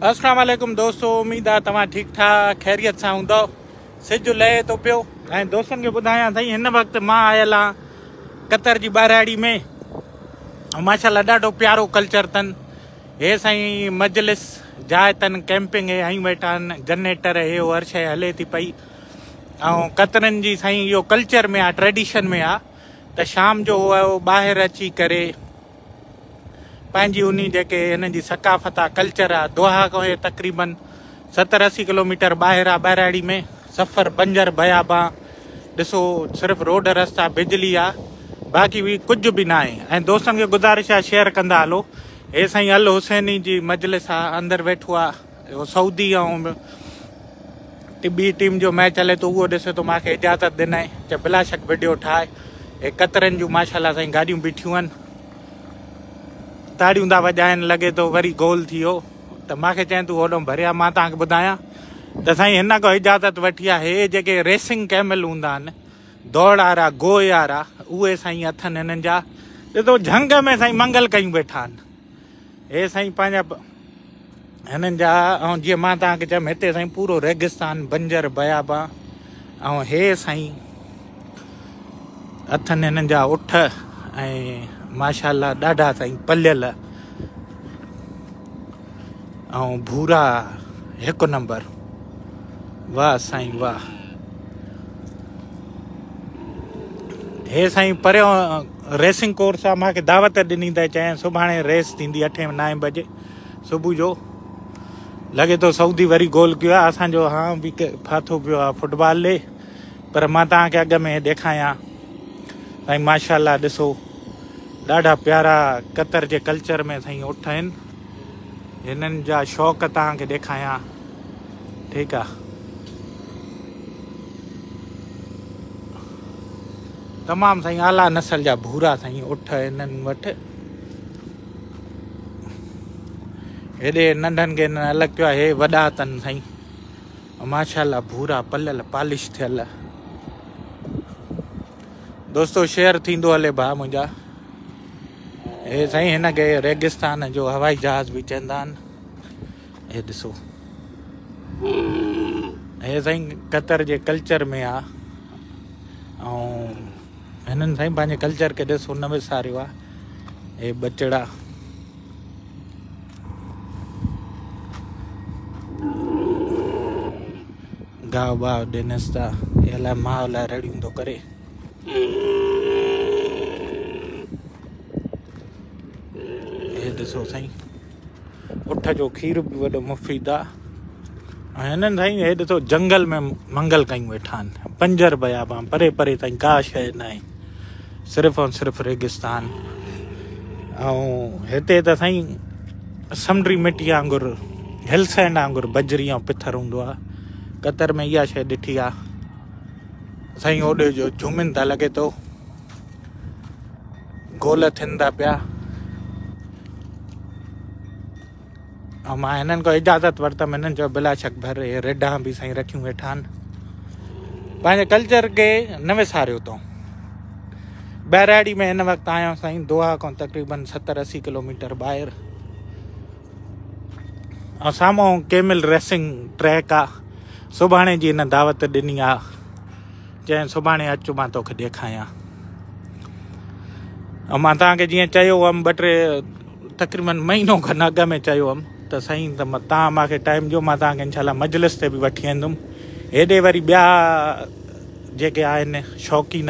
वालेकुम दोस्तों उम्मीद आ तव्हां ठीक ठाकु ख़ैरियत सां हूंदव सिज लहे तो पियो ऐं दोस्तनि खे ॿुधायां साईं हिन वक़्तु मां आयल आहे कतर जी बाराड़ी में माशाला ॾाढो प्यारो कल्चर अथनि हे साईं मजलिस जाइ तन कैंपिंग है आई वेठा जनरेटर है इहे हर शइ हले थी पई ऐं कतरनि जी साईं यो कल्चर में आ ट्रेडिशन में आ त शाम जो उहो बाहर अची करे पंहिंजी उन जेके हिननि जी सकाफ़त आहे कल्चर आहे खां इहे तकरीबन सतरि असी किलोमीटर ॿाहिरि आहे बहिराड़ी में सफ़र बंजर बयाबा ॾिसो सिर्फ़ु रोड रस्ता बिजली आहे बाक़ी बि कुझु बि न आहे ऐं दोस्तनि खे गुज़ारिश आहे शेयर कंदा हलो हे साईं अल हुसैनी जी मजलिस आहे अंदरि वेठो आहे उहो सऊदी ऐं ॿी टीम जो मैच हले थो उहो ॾिसे थो मूंखे इजाज़त ॾिनई चए बिलाशक वीडियो ठाहे हे कतरनि जूं माशाला साईं गाॾियूं बीठियूं आहिनि ताड़ियूं था वॼाइनि लॻे थो वरी गोल थी वियो त मूंखे चए तूं होॾो भरिया मां तव्हांखे ॿुधायां त साईं हिन खां इजाज़त वठी आहे हे जेके रेसिंग कैमल हूंदा आहिनि दौड़ वारा वारा उहे साईं अथनि हिननि जा ॾिसो झंग में साईं मंगल कयूं वेठा आहिनि हे साईं पंहिंजा हिननि जा ऐं जीअं मां तव्हांखे चयुमि हिते साईं पूरो रेगिस्तान बंजर बयाबा ऐं हे साईं अथनि हिननि जा उठ ऐं माशाला ॾाढा साईं पलियल ऐं भूरा हिकु नंबर वाह साईं हे साईं परियों रेसिंग कोर्स आहे मूंखे दावत ॾिनी त चयाईं सुभाणे रेस थींदी अठे नव बजे सुबुह जो लॻे थो सऊदी वरी गोल कयो आहे असांजो हा बि फाथो पियो आहे फुटबॉल ॾे पर मां तव्हांखे अॻु में ॾेखारियां ऐं माशाला ॾिसो ॾाढा प्यारा क़तर जे कल्चर में साईं उठ आहिनि हिननि जा शौंक़ु तव्हांखे ॾेखारियां ठीकु आहे तमामु साईं आला नसल जा भूरा साईं उठ हिननि वटि हेॾे नंढनि खे अलॻि पियो आहे हे वॾा अथनि साईं माशाला भूरा पलियल पॉलिश थियल दोस्तो शेयर थींदो हले भाउ मुंहिंजा हे साईं हिन खे रेगिस्तान जो हवाई जहाज़ बि चवंदा आहिनि हे ॾिसो हे साईं क़तर जे कल्चर में आहे ऐं हिननि साईं पंहिंजे कल्चर खे ॾिसो न विसारियो आहे ही ॿचिड़ा गाउ वाह अलाए माउ लाइ रड़ियूं थो करे ॾिसो साईं उठ जो खीर बि वॾो मुफ़ीद आहे ऐं हिननि साईं हे ॾिसो जंगल में मंगल कयूं वेठा आहिनि पंजर पिया पाण परे परे ताईं का शइ न आहे सिर्फ़ु ऐं सिर्फ़ु रेगिस्तान ऐं हिते त साईं समुंडी मिटी वांगुरु हिलसाइंड वांगुरु बजरी ऐं पिथर हूंदो आहे क़तर में इहा शइ ॾिठी आहे साईं होॾे जो झूमिन था लॻे थो गोल थियनि था पिया मां हिननि खां इजाज़त वरितमि हिननि चयो बिलाशक भर इहे रेडा बि साईं रखियूं वेठानि पंहिंजे कल्चर खे न विसारियो अथऊं तो। बैराड़ी में हिन वक़्तु आयो साईं दोहा खां तक़रीबन सतरि असी किलोमीटर ॿाहिरि ऐं साम्हूं केमिल रेसिंग ट्रैक आहे सुभाणे जी हिन दावत ॾिनी आहे चयईं सुभाणे अचु मां तोखे ॾेखारियां ऐं मां तव्हांखे जीअं चयो हुअमि ॿ टे तक़रीबन महीनो खनि अॻु में चयो हुअमि त साईं त तव्हां मूंखे टाइम ॾियो मां तव्हांखे इनशा मजलिस ते बि वठी वेंदुमि हेॾे वरी ॿिया जेके आहिनि शौक़ीन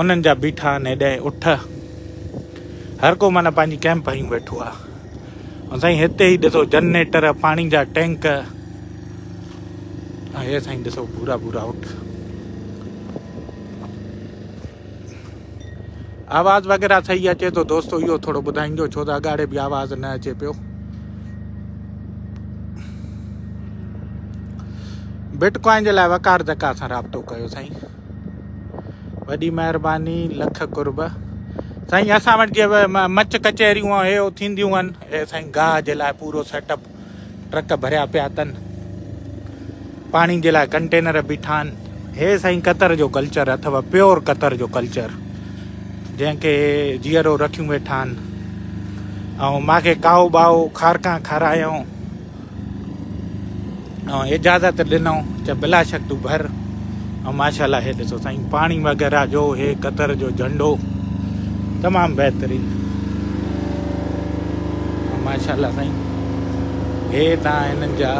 उन्हनि जा बीठा आहिनि हेॾे उठ हर को माना पंहिंजी कैम्प हयूं वेठो आहे ऐं साईं हिते ई ॾिसो जनरेटर पाणी जा टैंक ऐं हे साईं ॾिसो भूरा भूरा उठ आवाज़ वग़ैरह सही अचे थो तो, दोस्तो इहो थोरो ॿुधाईंदो छो त अगाड़े बि आवाज न अचे पियो बिटकॉइन के लाइ वकार धका से राब्तो कर सही वही मेहरबानी लख कुर्ब सही अस मच कचहरियूं ये थन्दून सही गाह के लिए पूरा सेटअप ट्रक भरिया पन पानी के लिए कंटेनर बीठा ये सही कतर जो कल्चर अथव प्योर कतर जो कल्चर जैके जीअरो रखी वेठान और माँ मूंखे काओ बाओ खारका खारायऊं ऐं इजाज़त ॾिनऊं चए बिलाशक तूं भर ऐं माशाला हे ॾिसो साईं पाणी वग़ैरह जो हे कतर जो झंडो तमामु बहितरीन माशाला साईं हे तव्हां हिननि जा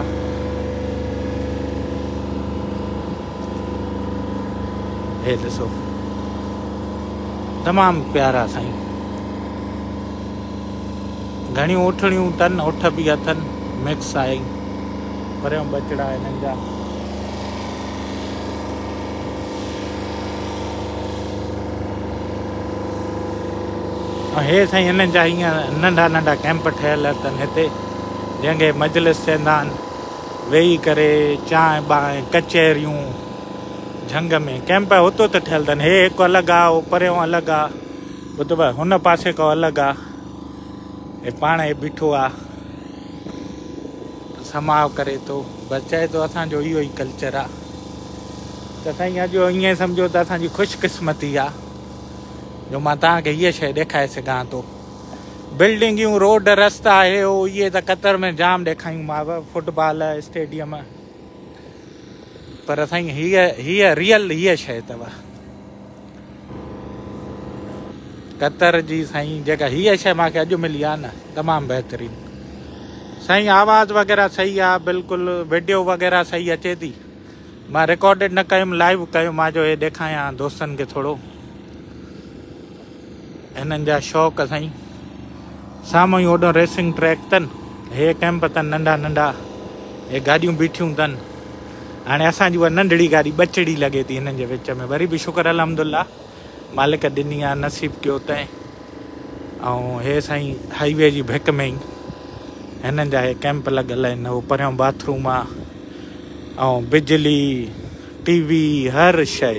हे ॾिसो तमामु प्यारा साईं घणियूं उठड़ियूं अथनि उठ बि अथनि मिक्स आहे पर बचड़ा है नंजा ऐं हे साईं हिननि जा हाँ, हीअं नंढा नंढा कैंप ठहियल अथनि मजलिस चवंदा वेही करे चांहि बांहि कचहरियूं झंग में कैंप हुतो त तो ठहियल अथनि हे एक अलग आहे उहो परियां अलॻि आहे ॿुधो पासे को अलग आ पा बीठो आहे समाव करे थो ब चए थो असांजो इहो ई कल्चर आहे त साईं अॼु ईअं सम्झो त असांजी ख़ुशकिस्मती आहे जो मां तव्हांखे हीअ शइ ॾेखारे सघां थो बिल्डिंगियूं रोड रस्ता आहे उहो इहे त कतर में जाम ॾेखारियूं ॾेखारियूंमांव फुटबॉल स्टेडियम पर साईं हीअ हीअ रियल हीअ शइ अथव क़तर जी साईं जेका हीअ शइ मूंखे अॼु मिली आहे न तमामु बहितरीनु साईं आवाज़ वग़ैरह सही आहे बिल्कुलु वीडियो वग़ैरह सही अचे थी मां रिकॉर्डेड न कयुमि लाइव कयो मां जो इहो ॾेखारियां दोस्तनि खे थोरो हिननि जा शौक़ु साईं साम्हूं ई होॾो रेसिंग ट्रैक अथनि हे कंप अथनि नंढा नंढा इहे गाॾियूं बीठियूं अथनि हाणे असांजी उहा नंढड़ी गाॾी ॿचड़ी लॻे थी हिननि जे विच में वरी बि शुक्र अलहमदुल्ला मालिक ॾिनी आहे नसीबु कयो उते ऐं हे साईं हाईवे जी भिक में ई हिननि जा इहे कैंप लॻल आहिनि उहो परियां बाथरूम आहे ऐं बिजली टीवी हर शइ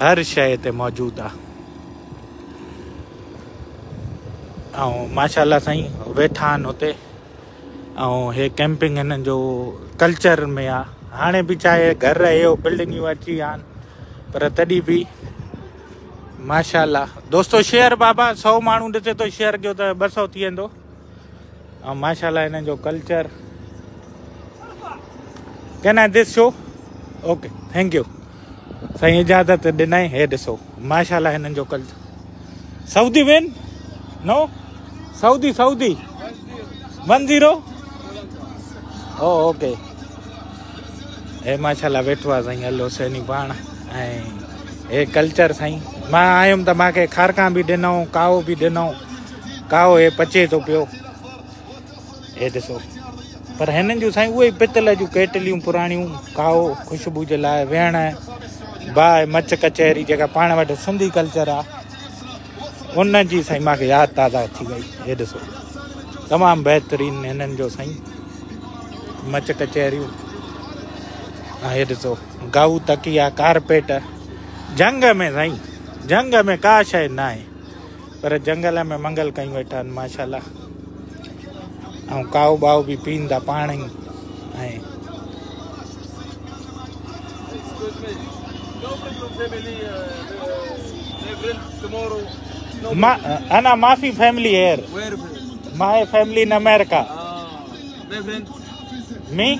हर शइ हिते मौजूदु आहे ऐं माशाला साईं वेठा आहिनि हुते ऐं इहे कैंपिंग हिननि जो कल्चर में आहे हाणे बि चाहे घर इहो बिल्डिंगियूं अची विया आहिनि पर तॾहिं बि माशाला दोस्तो शेयर बाबा सौ माण्हू ॾिसे थो शेयर कयो त ॿ सौ थी वेंदो और माशाल्लाह इन्हें जो culture can I this show okay thank you सही इजाज़त दिनाई हे दिसो माशाल्लाह इन्हें जो culture Saudi when no Saudi Saudi one zero o okay ए माशाल्लाह वेठो आहे साईं हलो सैनी पाण ए कल्चर सही मैं आयुम तो मूंखे खारका भी दिनों काओ भी दिनों काओ ये पचे तो पो ये ॾिसो पर हिननि जूं साईं पितल जो केटलियूं पुरानी काओ ख़ुशबू जे लाइ विहण बाहि मच कचहरी जो पाण वटि सिंधी कल्चर आ उन जी साईं मूंखे ताज़ा थी वई हे ॾिसो तमामु बहितरीनु हिननि जो मच कचहर ये हे ॾिसो तकिया कारपेट जंग में साईं जंग में का शइ न आहे पर जंगल में मंगल कयूं वेठा माशाला ऐं काओ बाओ बि पीनि था पाण ई ऐं अञा माफ़ी family here my family in America mid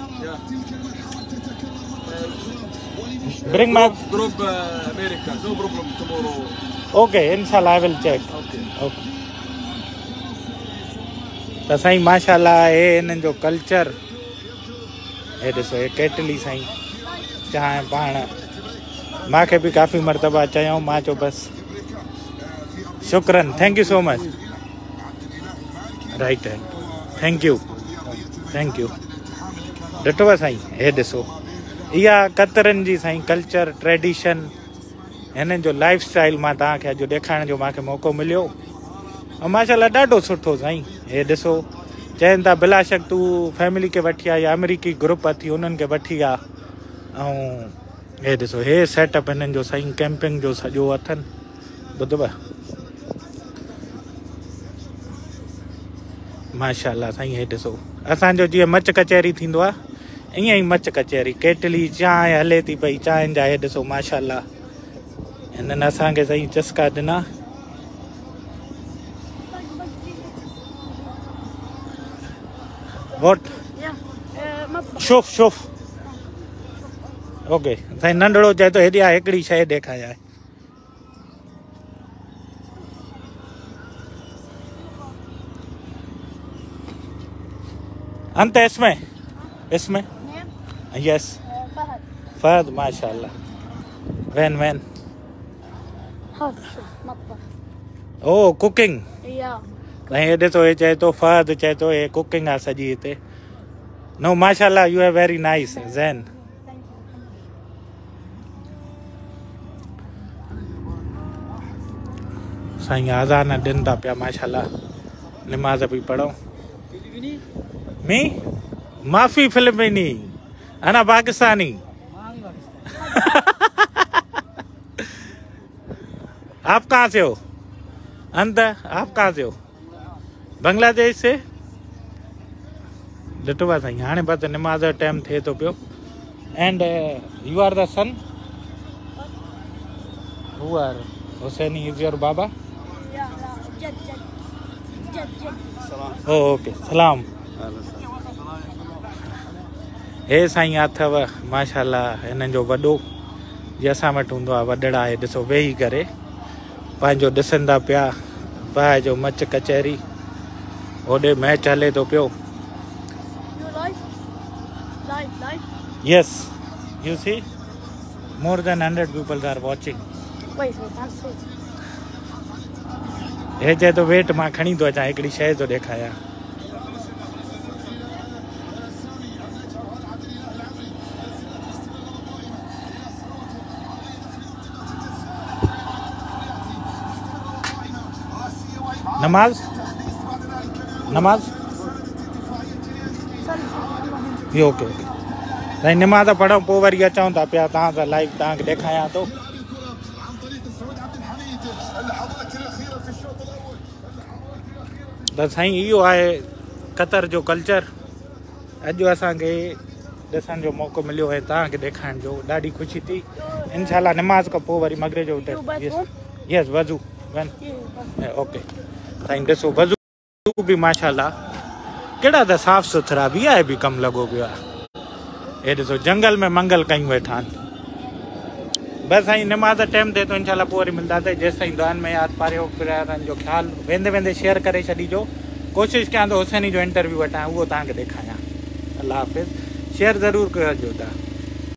bring my group uh, America. No problem tomorrow. Okay, inshallah, I will check. Okay. okay. त साईं माशाला इहे हिननि जो कल्चर इहे ॾिसो इहो केटली साईं चांहि पाण मूंखे बि काफ़ी मर्दबा चयूं मां चयो बसि शुकरनि thank you so much right thank you thank you ॾिठो आहे साईं इहो ॾिसो इहा कतरनि जी साईं कल्चर ट्रेडिशन हिननि जो लाइफ स्टाइल मां तव्हांखे अॼु ॾेखारण जो मूंखे मौको मिलियो ऐं माशा ॾाढो सुठो साईं हे ॾिसो चवनि था बिलाशक तू फैमिली खे वठी आई या अमेरिकी ग्रुप अथी हुननि खे वठी आ ऐं हे ॾिसो हे सेटअप हिननि जो साईं कैम्पिंग जो सॼो अथनि ॿुधव माशाल्ला साईं इहो ॾिसो असांजो जीअं मच कचहरी थींदो आहे ईअं ई मच कचहरी केटली चांहि हले थी पई चांहि जा इहे ॾिसो माशाला हिननि असांखे साईं चस्का ॾिना હોટ શોફ શોફ ઓકે સાઈ નંડળો જાય તો હેડી આ એકડી છે એ દેખાય જાય अंत है इसमें इसमें यस फहद माशाल्लाह वैन वैन ओ कुकिंग yeah. ऐं हेॾे थो इहे चए थो फहद चए थो इहे कुकिंग आहे सॼी हिते नो माशाला you are very nice Zain साईं आज़ान ॾियनि था पिया माशाला निमाज़ पई पढ़ूं मी माफ़ी फिल्मिनी अना पाकिस्तानी आप कहाँ से हो अंदर आप कहाँ से हो बांग्लादेश से ॾिठो साईं हाणे बसि निमाज़ जो टाइम थिए थो पियो and you are the son who are Hussain is your Baba okay सलाम हे साईं अथव माशाला वो जो अस हों असां है हूंदो आहे वॾड़ा वेही करे पंहिंजो ॾिसंदा पिया बाहि जो मच कचहरी होॾे मैच हले तो पियो yes you see more than hundred peoples are watching हे चए थो वेट मां खणी थो अचां हिकिड़ी शइ थो ॾेखारियां नमाज़ नमाज ये ओके ओके साईं निमाज़ तो पढ़ूं पोइ वरी अचूं था पिया तव्हां सां लाइव तव्हांखे ॾेखारियां तो त साईं इहो आहे कतर जो कल्चर अॼु अस जो मौक़ो मिलो है तक ॾेखारण जो दाड़ी ख़ुशी थी इनशाला नमाज का पो वरी मगरे जो यस वज़ू वन ओके साईं ॾिसो वज़ू તુબી માશાલ્લા કેડા દા સાફ સુથરા ભી આય ભી કમ લાગો ગયા એ દેસો જંગલ મે મંગલ કઈ બેઠા બસ આઈ નમાઝ ટાઈમ દે તો ઇન્શાલ્લા પૂર મਿਲતા જેસે ઈ દાન મે યાદ પારયો ફરાયા જો ખ્યાલ વેંદે વેંદે શેર કરે છડી જો કોશિશ કેં દો હુસૈની જો ઇન્ટરવ્યુ હતા વો તાકે દેખાયા અલ્લાહ હફિઝ શેર જરૂર કરજો જો